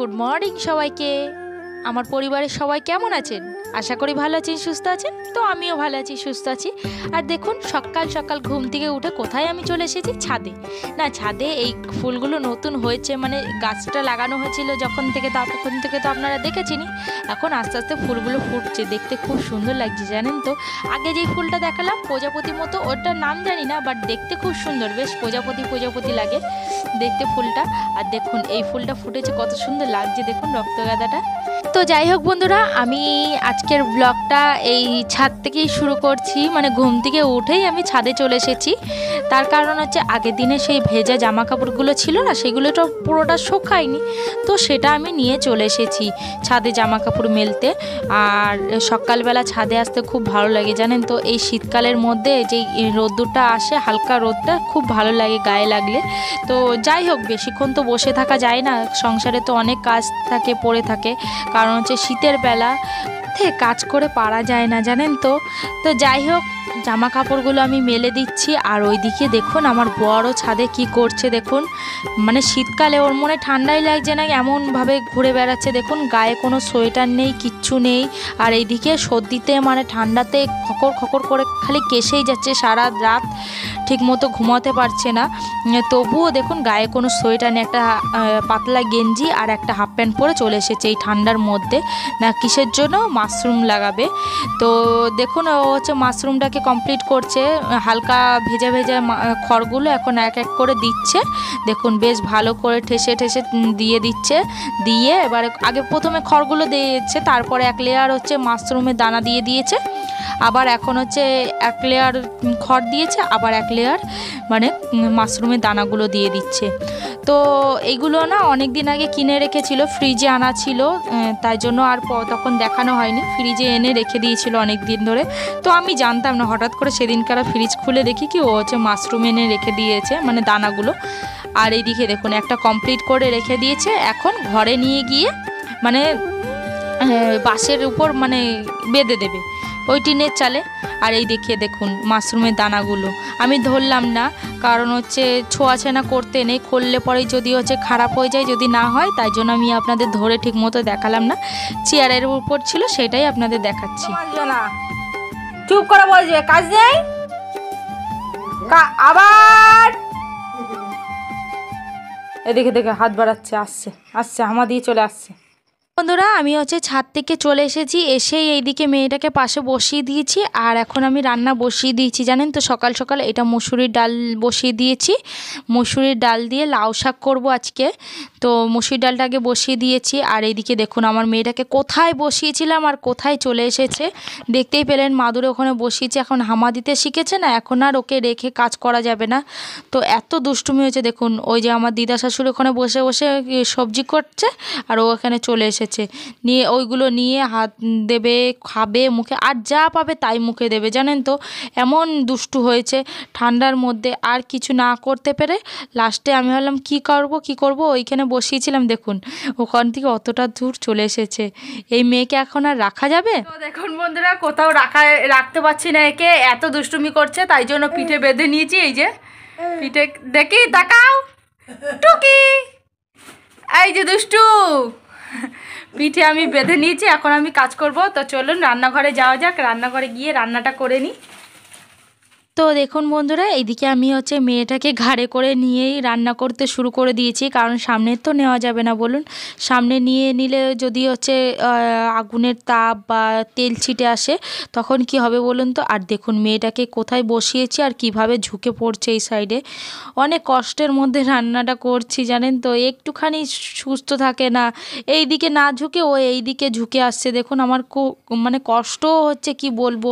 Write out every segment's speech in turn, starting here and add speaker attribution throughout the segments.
Speaker 1: Good morning সবাইকে। আমার পরিবারের সবাই কেমন আছেন? আশা করি ভালো আছেন, সুস্থ আছেন? তো আমিও ভালো আছি, সুস্থ আছি। আর দেখুন, সকাল সকাল ঘুম থেকে উঠে কোথায় আমি চলে এসেছি? ছাদে। না, ছাদে এই ফুলগুলো নতুন হয়েছে মানে গাছটা লাগানো হয়েছিল যখন থেকে তখন থেকে তো আপনারা দেখেছেনই। এখন আস্তে আস্তে ফুলগুলো ফুটছে, দেখতে খুব সুন্দর লাগছে, জানেন তো? আগে যেই ফুলটা দেখালাম প্রজাপতির মতো, ওটার নাম জানি না বাট দেখতে খুব সুন্দর, বেশ প্রজাপতি প্রজাপতি লাগে দেখতে ফুলটা। আর দেখুন, এই ফুলটা ফুটেছে, কত সুন্দর লাগছে, দেখুন রক্তগাঁদাটা। তো যাই হোক বন্ধুরা, আমি আজকের ব্লগটা এই ছাদ থেকেই শুরু করছি। মানে ঘুম থেকে উঠেই আমি ছাদে চলে এসেছি। তার কারণ হচ্ছে আগের দিনে সেই ভেজা জামা কাপড়গুলো ছিল না, সেগুলো তো পুরোটা শোকায়নি। তো সেটা আমি নিয়ে চলে এসেছি ছাদে জামা কাপড় মেলতে। আর সকালবেলা ছাদে আসতে খুব ভালো লাগে, জানেন তো? এই শীতকালের মধ্যে যে রোদ্দুরটা আসে, হালকা রোদটা খুব ভালো লাগে গায়ে লাগলে। তো যাই হোক, বেশিক্ষণ তো বসে থাকা যায় না। সংসারে তো অনেক কাজ থাকে, পড়ে থাকে। কারণ হচ্ছে শীতের বেলা কাজ করে পারা যায় না জানেন তো? তো যাই হোক জামা কাপড়গুলো আমি মেলে দিচ্ছি আর ওইদিকে দেখুন আমার বড় ছাদে কি করছে দেখুন। মানে শীতকালে ওর মনে ঠান্ডাই লাগছে না, এমনভাবে ঘুরে বেড়াচ্ছে। দেখুন, গায়ে কোনো সোয়েটার নেই, কিচ্ছু নেই। আর এইদিকে সর্দিতে মানে ঠান্ডাতে খকর খকর করে খালি কেসেই যাচ্ছে সারা রাত ঠিক মতো ঘুমাতে পারছে না। তবুও দেখুন, গায়ে কোনো সোয়েটার নেই, একটা পাতলা গেঞ্জি আর একটা হাফ প্যান্ট পরে চলে এসেছে এই ঠান্ডার মধ্যে। না, কিসের জন্য? মাশরুম লাগাবে। তো দেখুন, ও হচ্ছে মাশরুমটাকে কমপ্লিট করছে, হালকা ভেজা ভেজা খড়গুলো এখন এক এক করে দিচ্ছে। দেখুন বেশ ভালো করে ঠেসে ঠেসে দিয়ে দিচ্ছে। দিয়ে এবারে আগে প্রথমে খড়গুলো দিয়েছে, তারপরে এক লেয়ার হচ্ছে মাশরুমের দানা দিয়ে দিয়েছে। আবার এখন হচ্ছে এক লেয়ার খড় দিয়েছে, আবার এক লেয়ার মানে মাশরুমের দানাগুলো দিয়ে দিচ্ছে। তো এইগুলো না অনেক দিন আগে কিনে রেখেছিল ফ্রিজে আনা ছিল তাই জন্য আর তখন দেখানো হয়নি। ফ্রিজে এনে রেখে দিয়েছিল অনেক দিন ধরে। তো আমি জানতাম না, হঠাৎ করে সেদিনকার ফ্রিজ খুলে দেখি কি, ও হচ্ছে মাশরুম এনে রেখে দিয়েছে মানে দানাগুলো। আর এইদিকে দেখুন, একটা কমপ্লিট করে রেখে দিয়েছে। এখন ঘরে নিয়ে গিয়ে মানে বাঁশের উপর মানে বেঁধে দেবে। ওই টিনের চালে। আর এই দেখিয়ে দেখুন মাশরুমের দানাগুলো। আমি ধরলাম না, কারণ হচ্ছে ছোঁয়াছেনা করতে নেই, করলে পরেই যদি হচ্ছে খারাপ হয়ে যায়, যদি না হয়, তাই জন্য আমি আপনাদের ধরে ঠিক মতো দেখালাম না। চেয়ারের উপর ছিল সেটাই আপনাদের দেখাচ্ছি।
Speaker 2: না। চুপ করে বলছে কাজ নেই? আবার? এদিকে দেখে হাত বাড়াচ্ছে, আসছে আসছে, হামা দিয়ে চলে আসছে।
Speaker 1: বন্ধুরা, আমি হচ্ছে ছাদ থেকে চলে এসেছি, এসেই এইদিকে মেয়েটাকে পাশে বসিয়ে দিয়েছি, আর এখন আমি রান্না বসিয়ে দিয়েছি, জানেন তো? সকাল সকাল এটা মুসুরির ডাল বসিয়ে দিয়েছি। মুসুরির ডাল দিয়ে লাউ শাক করব আজকে। তো মুসুরির ডালটা আগে বসিয়ে দিয়েছি, আর এইদিকে দেখুন আমার মেয়েটাকে কোথায় বসিয়েছিলাম আর কোথায় চলে এসেছে। দেখতেই পেলেন মাদুরে ওখানে বসিয়েছি, এখন হামা দিতে শিখেছে না, এখন আর ওকে রেখে কাজ করা যাবে না। তো এত দুষ্টুমি হয়েছে, দেখুন, ওই যে আমার দিদা শাশুড়ি ওখানে বসে বসে সবজি করছে, আর ও এখানে চলে এসেছে। নিয়ে ওইগুলো নিয়ে হাত দেবে, খাবে মুখে, আর যা পাবে তাই মুখে দেবে, জানেন তো? এমন দুষ্টু হয়েছে ঠান্ডার মধ্যে আর কিছু না করতে পেরে লাস্টে আমি ভাবলাম, কি করব কি করব? ওইখানে বসিয়েছিলাম, দেখুন, ওখান থেকে অতটা দূর চলে এসেছে। এই মেয়েকে এখন আর রাখা যাবে?
Speaker 2: দেখুন বন্ধুরা, কোথাও রাখা, রাখতে পারছি না একে, এত দুষ্টুমি করছে, তাই জন্য পিঠে বেঁধে নিয়েছি, এই যে। পিঠে দেখি, তাকাও। টুকি! এই যে দুষ্টু! পিঠে আমি বেঁধে নিয়েছি, এখন আমি কাজ করব। তো চলুন, রান্নাঘরে যাওয়া যাক। রান্নাঘরে গিয়ে রান্নাটা করে নিই।
Speaker 1: তো দেখুন বন্ধুরা, এইদিকে আমি হচ্ছে মেয়েটাকে ঘাড়ে করে নিয়েই রান্না করতে শুরু করে দিয়েছি, কারণ সামনে তো নেওয়া যাবে না বলুন। সামনে নিয়ে নিলে যদি হচ্ছে আগুনের তাপ বা তেল ছিটে আসে, তখন কি হবে বলুন তো? আর দেখুন মেয়েটাকে কোথায় বসিয়েছি আর কীভাবে ঝুঁকে পড়ছে এই সাইডে। অনেক কষ্টের মধ্যে রান্নাটা করছি, জানেন তো? একটুখানি সুস্থ থাকে না এই দিকে না ঝুঁকে ও এই দিকে ঝুঁকে আসছে। দেখুন আমার মানে কষ্টও হচ্ছে কি বলব?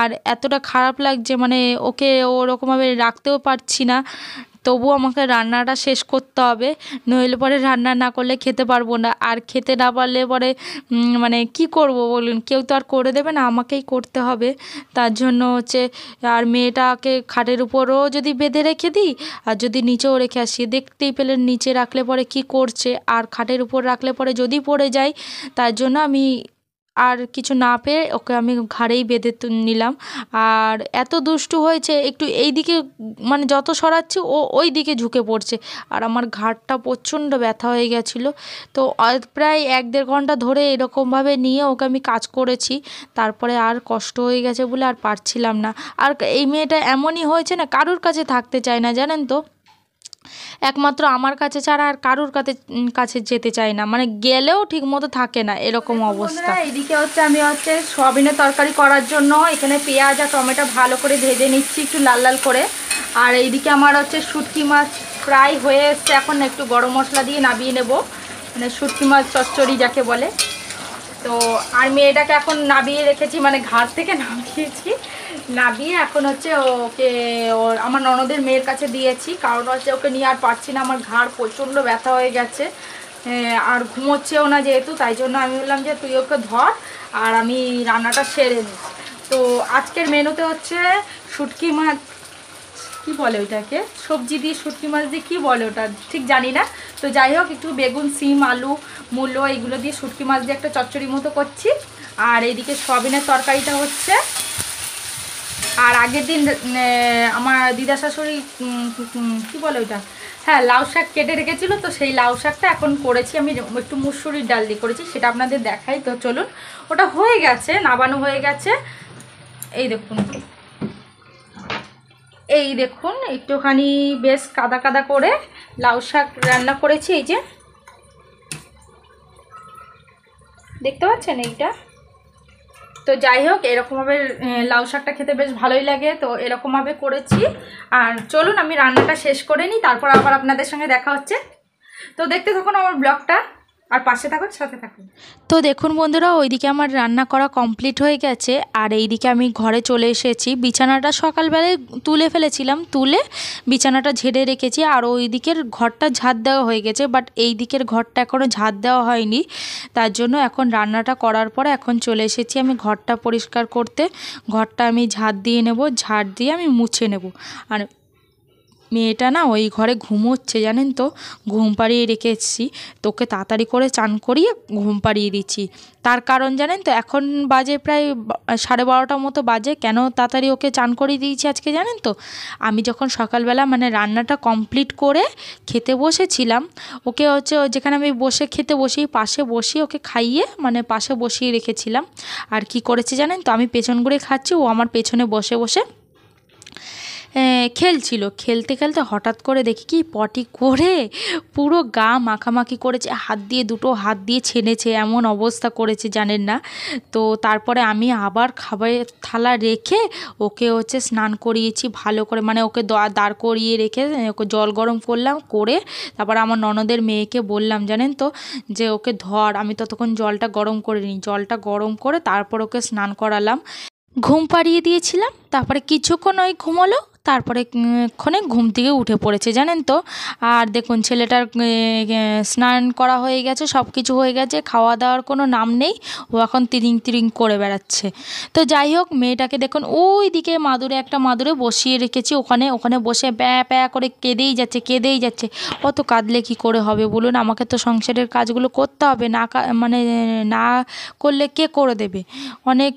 Speaker 1: আর এতটা খারাপ লাগছে মানে ওকে ওরকমভাবে রাখতেও পারছি না। তবু আমাকে রান্নাটা শেষ করতে হবে। নইলে পরে রান্না না করলে খেতে পারব না। আর খেতে না পারলে পরে মানে কি করব বলুন? কেউ তো আর করে দেবে না, আমাকেই করতে হবে। তার জন্য হচ্ছে, আর মেয়েটাকে খাটের উপরও যদি বেঁধে রেখে দিই, আর যদি নিচেও রেখে আসি, দেখতেই পেলেন নিচে রাখলে পরে কি করছে? আর খাটের উপর রাখলে পরে যদি পড়ে যায়, তার জন্য আমি আর কিছু না পেয়ে ওকে আমি ঘাড়েই বেঁধে নিলাম। আর এত দুষ্টু হয়েছে, একটু এই দিকে মানে যত সরাচ্ছি ও ওই দিকে ঝুঁকে পড়ছে। আর আমার ঘাড়টা প্রচণ্ড ব্যথা হয়ে গেছিল। তো প্রায় এক দেড় ঘণ্টা ধরে এরকমভাবে নিয়ে ওকে আমি কাজ করেছি। তারপরে আর কষ্ট হয়ে গেছে বলে আর পারছিলাম না। আর এই মেয়েটা এমনই হয়েছে না, কারোর কাছে থাকতে চায় না, জানেন তো? একমাত্র আমার কাছে ছাড়া আর কারোর কাছে কাছে যেতে চায় না। মানে গেলেও ঠিক মতো থাকে না এরকম অবস্থা।
Speaker 2: এইদিকে হচ্ছে আমি হচ্ছে সয়াবিনের তরকারি করার জন্য এখানে পেঁয়াজ আর টমেটো ভালো করে ভেজে নিচ্ছি একটু লাল লাল করে। আর এইদিকে আমার হচ্ছে শুটকি মাছ প্রায় হয়ে এসছে। এখন একটু গরম মশলা দিয়ে নামিয়ে নেব। মানে শুটকি মাছ চচ্চড়ি যাকে বলে। তো আর মেয়েটাকে এখন নামিয়ে রেখেছি মানে ঘাট থেকে নামিয়েছি। নামিয়ে এখন হচ্ছে ওকে ওর আমার ননদের মেয়ের কাছে দিয়েছি, কারণ হচ্ছে ওকে নিয়ে আর পারছি না, আমার ঘাড় প্রচণ্ড ব্যথা হয়ে গেছে। আর ঘুমোচ্ছেও না যেহেতু, তাই জন্য আমি বললাম যে তুই ওকে ধর, আর আমি রান্নাটা সেরে নিই। তো আজকের মেনুতে হচ্ছে শুটকি মাছ, কি বলে ওইটাকে? সবজি দিয়ে শুটকি মাছ দিয়ে কী বলে ওটা? ঠিক জানি না। তো যাই হোক, একটু বেগুন, সিম, আলু, মূলো, এইগুলো দিয়ে শুটকি মাছ দিয়ে একটা চচ্চড়ি মতো করছি। আর এইদিকে সয়াবিনের তরকারিটা হচ্ছে আর আগের দিন আমার দিদা শাশুড়ি উম, বলে ওইটা? হ্যাঁ লাউ শাক কেটে রেখেছিল তো সেই লাউ শাকটা এখন করেছি। আমি একটু মুসুরির ডাল দিয়ে করেছি সেটা আপনাদের দেখাই। তো চলুন ওটা হয়ে গেছে নাবানো হয়ে গেছে। এই দেখুন। এই দেখুন একটুখানি বেশ কাদা কাদা করে লাউ শাক রান্না করেছি এই যে। দেখতে পাচ্ছেন এইটা? তো যাই হোক, এরকমভাবে লাউ শাকটা খেতে বেশ ভালোই লাগে, তো এরকমভাবে করেছি। আর চলুন, আমি রান্নাটা শেষ করে নিই, তারপর আবার আপনাদের সঙ্গে দেখা হচ্ছে। তো দেখতে থাকুন আমার ব্লগটা। আর পাশে থাকুন, সাথে থাকুন।
Speaker 1: তো দেখুন বন্ধুরা, ওইদিকে আমার রান্না করা কমপ্লিট হয়ে গেছে। আর এইদিকে আমি ঘরে চলে এসেছি। বিছানাটা সকালবেলায় তুলে ফেলেছিলাম। তুলে বিছানাটা ঝেড়ে রেখেছি। আর ওই দিকের ঘরটা ঝাড় দেওয়া হয়ে গেছে। বাট এই দিকের ঘরটা এখনও ঝাড় দেওয়া হয়নি। তার জন্য এখন রান্নাটা করার পর এখন চলে এসেছি আমি ঘরটা পরিষ্কার করতে। ঘরটা আমি ঝাড় দিয়ে নেব। ঝাড় দিয়ে আমি মুছে নেব। আর মেয়েটা না ওই ঘরে ঘুমোচ্ছে, জানেন তো? ঘুম পাড়িয়ে রেখে এসেছি তোকে তাড়াতাড়ি করে চান করিয়ে ঘুম পাড়িয়ে দিচ্ছি। তার কারণ জানেন তো, এখন বাজে প্রায় সাড়ে বারোটার মতো বাজে। কেন তাড়াতাড়ি ওকে চান করিয়ে দিয়েছি আজকে, জানেন তো? আমি যখন সকালবেলা মানে রান্নাটা কমপ্লিট করে খেতে বসেছিলাম, ওকে হচ্ছে যেখানে আমি বসে খেতে বসি, পাশে বসিয়ে ওকে খাইয়ে মানে পাশে বসিয়ে রেখেছিলাম। আর কি করেছে জানেন তো? আমি পেছন করে খাচ্ছি, ও আমার পেছনে বসে বসে খেলছিল খেলতে খেলতে হঠাৎ করে দেখি কি পটি করে পুরো গা মাখামাখি করেছে, হাত দিয়ে দুটো হাত দিয়ে ছেনেছে, এমন অবস্থা করেছে, জানেন না? তো তারপরে আমি আবার খাবারের থালা রেখে ওকে হচ্ছে স্নান করিয়েছি, ভালো করে মানে ওকে দাঁড় করিয়ে রেখে ওকে জল গরম করলাম, করে তারপর আমার ননদের মেয়েকে বললাম, জানেন তো, যে ওকে ধর, আমি ততক্ষণ জলটা গরম করে নিই। জলটা গরম করে তারপর ওকে স্নান করালাম। ঘুম পাড়িয়ে দিয়েছিলাম, তারপরে কিছুক্ষণ ওই ঘুমোলো তারপরে ক্ষণে ঘুম থেকে উঠে পড়েছে, জানেন তো? আর দেখুন, ছেলেটার স্নান করা হয়ে গেছে সব কিছু হয়ে গেছে খাওয়া দাওয়ার কোনো নাম নেই, ও এখন তিরিং তিরিং করে বেড়াচ্ছে। তো যাই হোক, মেয়েটাকে দেখুন ওই দিকে মাদুরে, একটা মাদুরে বসিয়ে রেখেছি, ওখানে ওখানে বসে প্যা প্যা করে কেঁদেই যাচ্ছে কেঁদেই যাচ্ছে। অত কাঁদলে কি করে হবে বলুন? আমাকে তো সংসারের কাজগুলো করতে হবে, না মানে না করলে কে করে দেবে? অনেক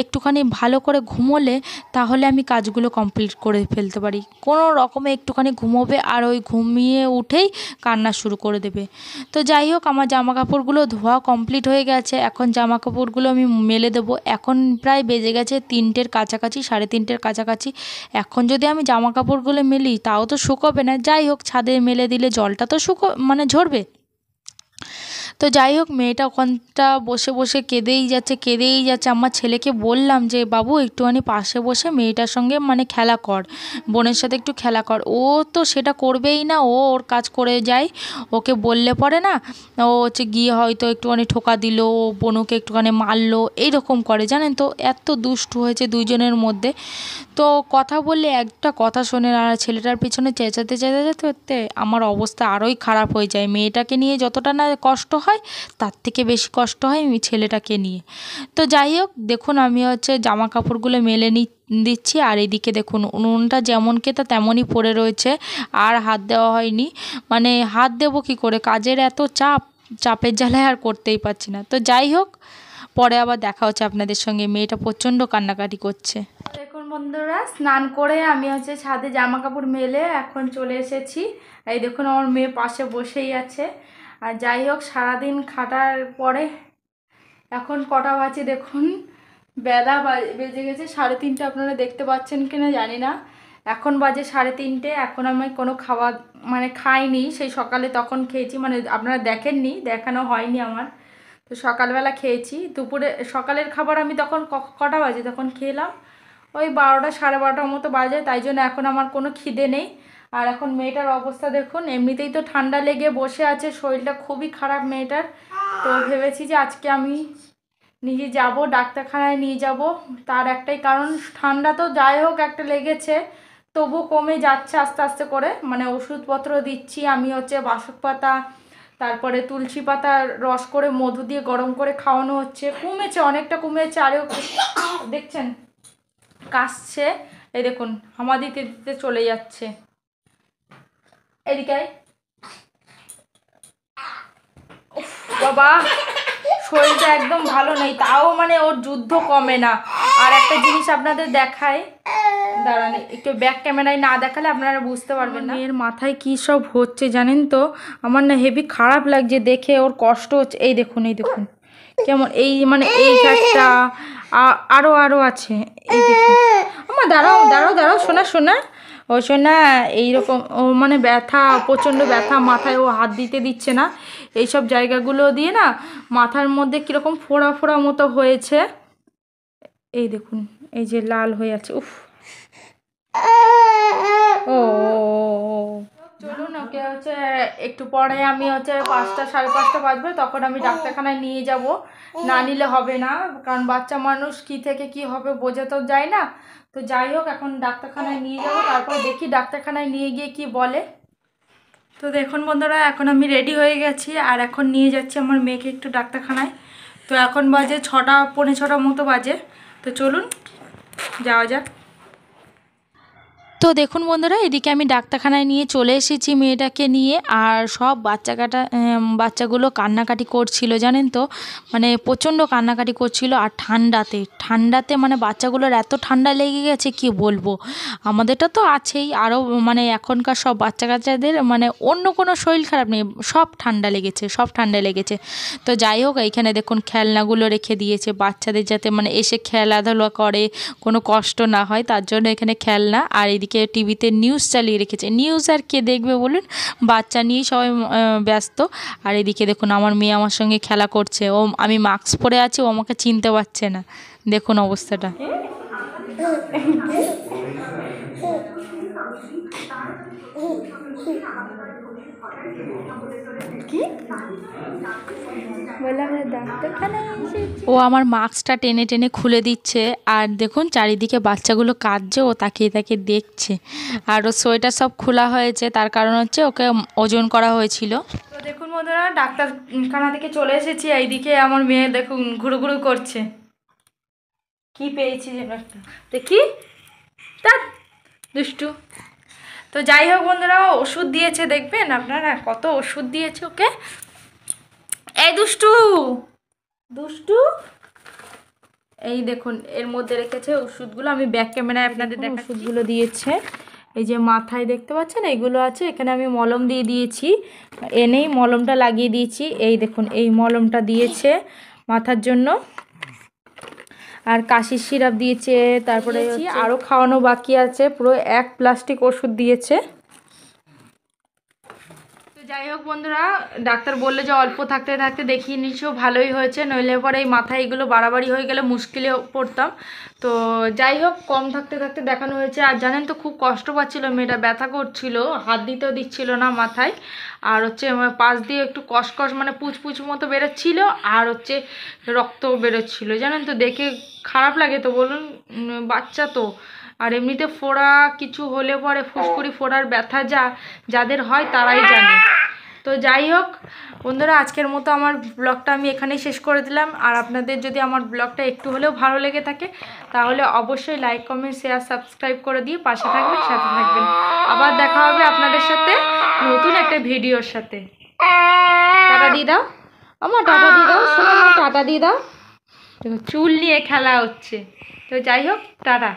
Speaker 1: একটুখানি ভালো করে ঘুমোলে তাহলে আমি কাজগুলো কমপ্লিট করে ফেলতে পারি। কোনো রকমে একটুখানি ঘুমোবে আর ওই ঘুমিয়ে উঠেই কান্না শুরু করে দেবে। তো যাই হোক, আমার জামা কাপড়গুলো ধোয়া কমপ্লিট হয়ে গেছে। এখন জামা কাপড়গুলো আমি মেলে দেবো। এখন প্রায় বেজে গেছে তিনটের কাছাকাছি, সাড়ে তিনটের কাছাকাছি। এখন যদি আমি জামা কাপড়গুলো মেলি, তাও তো শুকোবে না। যাই হোক, ছাদে মেলে দিলে জলটা তো শুকো মানে ঝরবে। তো যাই হোক, মেয়েটা ওখানটা বসে বসে কেঁদেই যাচ্ছে কেঁদেই যাচ্ছে। আমার ছেলেকে বললাম যে, বাবু, একটুখানি পাশে বসে মেয়েটার সঙ্গে মানে খেলা কর, বোনের সাথে একটু খেলা কর। ও তো সেটা করবেই না, ও ওর কাজ করে যায়। ওকে বললে পরে না, ও হচ্ছে গিয়ে হয়তো একটুখানি ঠোকা দিল বনুকে একটুখানি মারলো এইরকম করে, জানেন তো? এত দুষ্টু হয়েছে দুইজনের মধ্যে। তো কথা বললে একটা কথা শোনে আর ছেলেটার পিছনে চেঁচাতে চেঁচাতে আমার অবস্থা আরোই খারাপ হয়ে যায়। মেয়েটাকে নিয়ে যতটা না কষ্ট হয়, তার থেকে বেশি কষ্ট হয় আমি ছেলেটাকে নিয়ে। তো যাই হোক, দেখুন আমি হচ্ছে জামা কাপড়গুলো মেলে নি দিচ্ছি আর এদিকে দেখুন উনুনটা যেমন কেতা তেমনই পড়ে রয়েছে, আর হাত দেওয়া হয়নি। মানে হাত দেবো কী করে? কাজের এত চাপ, চাপের জ্বালায় আর করতেই পারছি না। তো যাই হোক,
Speaker 2: পরে আবার দেখা হচ্ছে আপনাদের সঙ্গে। মেয়েটা প্রচণ্ড কান্নাকাটি করছে।
Speaker 1: দেখুন বন্ধুরা, স্নান করে আমি হচ্ছে ছাদে জামা কাপড় মেলে এখন চলে এসেছি। এই দেখুন আমার মেয়ে পাশে বসেই আছে। আর যাই হোক, সারাদিন খাটার পরে এখন কটা বাজে দেখুন? বেলা বেজে গেছে সাড়ে তিনটে। আপনারা দেখতে পাচ্ছেন কিনা জানি না। এখন বাজে সাড়ে তিনটে। এখন আমি কোনো খাওয়া মানে খাইনি। সেই সকালে তখন খেয়েছি। মানে আপনারা দেখেননি, দেখানো হয়নি আমার। তো সকালবেলা খেয়েছি। দুপুরে, সকালের খাবার আমি তখন কটা বাজে? তখন খেলাম। ওই বারোটা, সাড়ে বারোটার মতো বাজে। তাই জন্য এখন আমার কোনো খিদে নেই। আর এখন মেয়েটার অবস্থা দেখুন, এমনিতেই তো ঠান্ডা লেগে বসে আছে, শরীরটা খুবই খারাপ মেয়েটার। তো ভেবেছি যে আজকে আমি নিজে যাব, ডাক্তারখানায় নিয়ে যাব। তার একটাই কারণ, ঠান্ডা তো যাই হোক একটা লেগেছে তবু কমে যাচ্ছে আস্তে আস্তে করে। মানে ওষুধপত্র দিচ্ছি, আমি হচ্ছে বাসক পাতা, তারপরে তুলসী পাতা রস করে মধু দিয়ে গরম করে খাওয়ানো হচ্ছে। কমেছে, অনেকটা কমেছে আরেও দেখছেন, কাশছে। এই দেখুন হামা দিতে দিতে চলে যাচ্ছে। এদিকে। বাবা, শরীরটা একদম ভালো নেই, তাও মানে ওর যুদ্ধ কমে না। আর একটা জিনিস আপনাদের দেখায় দাঁড়ান, একটু ব্যাক ক্যামেরায় না দেখালে আপনারা বুঝতে পারবেন না। এর মাথায় কী সব হচ্ছে জানেন তো? আমার না হেভি খারাপ লাগছে দেখে, ওর কষ্ট হচ্ছে। এই দেখুন এই দেখুন। কেমন, এই মানে এই একটা আরও আরও আছে। এই দেখুন। আমার দাঁড়াও দাঁড়াও দাঁড়াও, শোনা শোনা। ও না এইরকম, ও মানে ব্যথা, প্রচণ্ড ব্যথা, মাথায় ও হাত দিতে দিচ্ছে না। এইসব জায়গাগুলো দিয়ে না মাথার মধ্যে কীরকম ফোড়া ফোড়া মতো হয়েছে। এই দেখুন, এই যে লাল হয়ে আছে, উফ। ও। চলুন, ওকে হচ্ছে একটু পরে আমি হচ্ছে পাঁচটা, সাড়ে পাঁচটা বাজবে, তখন আমি ডাক্তারখানায় নিয়ে যাব। না নিলে হবে না, কারণ বাচ্চা মানুষ কি থেকে কি হবে বোঝা তো যায় না। তো যাই হোক, এখন ডাক্তারখানায় নিয়ে যাব, তারপর দেখি ডাক্তারখানায় নিয়ে গিয়ে কি বলে। তো দেখুন বন্ধুরা, এখন আমি রেডি হয়ে গেছি, আর এখন নিয়ে যাচ্ছি আমার মেয়েকে একটু ডাক্তারখানায়। তো এখন বাজে ছটা, পৌনে ছটা মতো বাজে। তো চলুন, যাওয়া যাক।
Speaker 2: তো দেখুন বন্ধুরা, এদিকে আমি ডাক্তারখানায় নিয়ে চলে এসেছি মেয়েটাকে নিয়ে। আর সব বাচ্চা কাটা বাচ্চাগুলো কান্নাকাটি করছিল, জানেন তো? মানে প্রচণ্ড কান্নাকাটি করছিল আর ঠান্ডাতে। ঠান্ডাতে মানে বাচ্চাগুলোর এত ঠান্ডা লেগে গেছে, কি বলব? আমাদেরটা তো আছেই। আরও মানে এখনকার সব বাচ্চা কাচ্চাদের মানে অন্য কোনো শরীর খারাপ নেই। সব ঠান্ডা লেগেছে, সব ঠান্ডা লেগেছে। তো যাই হোক, এইখানে দেখুন খেলনাগুলো রেখে দিয়েছে বাচ্চাদের যাতে মানে এসে খেলাধুলা করে, কোনো কষ্ট না হয়, তার জন্য এখানে খেলনা আর এদিকে টিভিতে নিউজ চালিয়ে রেখেছে। নিউজ আর কে দেখবে বলুন? বাচ্চা নিয়েই সবাই ব্যস্ত। আর এদিকে দেখুন, আমার মেয়ে আমার সঙ্গে খেলা করছে। ও, আমি মাস্ক পরে আছি, ও আমাকে চিনতে পারছে না। দেখুন অবস্থাটা। ও আমার মাস্কটা টেনে টেনে খুলে দিচ্ছে। আর দেখুন চারিদিকে বাচ্চাগুলো কাঁদছে ও তাকিয়ে তাকিয়ে দেখছে। আর ও সোয়েটার সব খোলা হয়েছে তার কারণ হচ্ছে ওকে ওজন করা হয়েছিল।
Speaker 1: তো দেখুন বন্ধুরা ডাক্তারখানা থেকে চলে এসেছি। এইদিকে আমার মেয়ে দেখুন ঘুরু ঘুরু করছে। কি পেয়েছি দেখি। তার দুষ্টু। তো যাই হোক বন্ধুরা ওষুধ দিয়েছে দেখবেন আপনারা কত ওষুধ দিয়েছে ওকে। এই দুষ্টু। দুষ্টু? এই দেখুন এর মধ্যে রেখেছে ওষুধগুলো। আমি ব্যাক ক্যামেরায় আপনাদের দেখা ওষুধগুলো দিয়েছে। এই যে মাথায় দেখতে পাচ্ছেন এইগুলো আছে। এখানে আমি মলম দিয়ে দিয়েছি। এনেই মলমটা লাগিয়ে দিয়েছি। এই দেখুন এই মলমটা দিয়েছে মাথার জন্য। আর কাশির সিরাপ দিয়েছে তারপরে আরও খাওয়ানো বাকি আছে। পুরো এক প্লাস্টিক ওষুধ দিয়েছে। তো যাই হোক বন্ধুরা, ডাক্তার বললে যে অল্প থাকতে থাকতে দেখিয়ে নিচ্ছেও ভালোই হয়েছে, নইলে পরে এই মাথায় এগুলো বাড়াবাড়ি হয়ে গেলে মুশকিলে পড়তাম। তো যাই হোক, কম থাকতে থাকতে দেখানো হয়েছে। আর জানেন তো খুব কষ্ট পাচ্ছিল মেয়েটা, ব্যথা করছিল, হাত দিতেও দিচ্ছিল না মাথায়। আর হচ্ছে পাশ দিয়ে একটু কসকস মানে পুচপুচ মতো বেরোচ্ছিল, আর হচ্ছে রক্ত বেরোচ্ছিল। জানেন তো দেখে খারাপ লাগে তো বলুন বাচ্চা তো। আর এমনিতে ফোড়া কিছু হলে পরে ফুসকুড়ি ফোড়ার ব্যথা যা যাদের হয় তারাই জানে। তো যাই হোক বন্ধুরা আজকের মতো আমার ব্লগটা আমি এখানেই শেষ করে দিলাম। আর আপনাদের যদি আমার ব্লগটা একটু হলেও ভালো লেগে থাকে তাহলে অবশ্যই লাইক কমেন্ট শেয়ার সাবস্ক্রাইব করে দিয়ে পাশে থাকবেন সাথে থাকবেন। আবার দেখা হবে আপনাদের সাথে নতুন একটা ভিডিওর সাথে। টাটা দিয়ে দাও। আমার টাটা দিয়ে দাও শোনো আমার টাটা দিয়ে দাও। চুল নিয়ে খেলা হচ্ছে। তো যাই হোক টাটা।